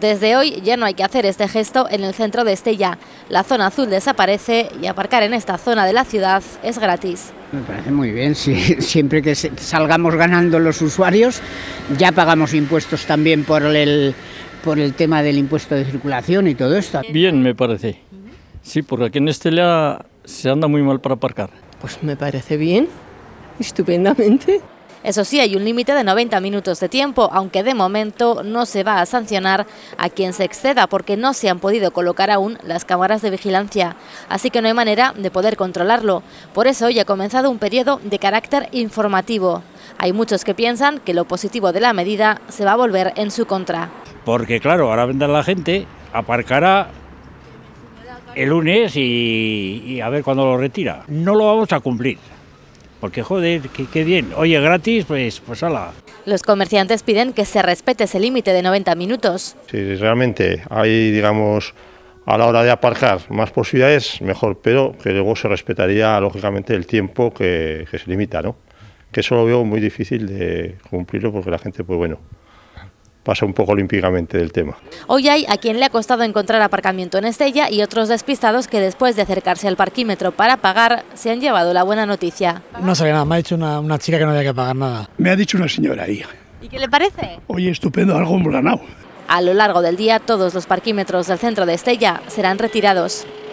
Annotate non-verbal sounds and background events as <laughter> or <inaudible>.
Desde hoy ya no hay que hacer este gesto en el centro de Estella. La zona azul desaparece y aparcar en esta zona de la ciudad es gratis. Me parece muy bien, si, <laughs> siempre que salgamos ganando los usuarios, ya pagamos impuestos también por el, por el tema del impuesto de circulación y todo esto. Bien, me parece. Sí, porque aquí en Estella se anda muy mal para aparcar. Pues me parece bien, estupendamente. Eso sí, hay un límite de 90 minutos de tiempo, aunque de momento no se va a sancionar a quien se exceda porque no se han podido colocar aún las cámaras de vigilancia, así que no hay manera de poder controlarlo. Por eso hoy ha comenzado un periodo de carácter informativo. Hay muchos que piensan que lo positivo de la medida se va a volver en su contra. Porque claro, ahora vendrá la gente, aparcará el lunes y, a ver cuándo lo retira. No lo vamos a cumplir porque joder, qué, bien. Oye, gratis, pues, pues ala. Los comerciantes piden que se respete ese límite de 90 minutos. Si realmente hay, digamos, a la hora de aparcar más posibilidades, mejor, pero que luego se respetaría, lógicamente, el tiempo que, que se limita, ¿no? Que eso lo veo muy difícil de cumplirlo porque la gente, pues bueno, pasa un poco olímpicamente del tema. Hoy hay a quien le ha costado encontrar aparcamiento en Estella y otros despistados que después de acercarse al parquímetro para pagar se han llevado la buena noticia. No sabía nada, me ha dicho una, chica que no había que pagar nada. Me ha dicho una señora ahí. ¿Y qué le parece? Oye, estupendo, algo ganado. A lo largo del día todos los parquímetros del centro de Estella serán retirados.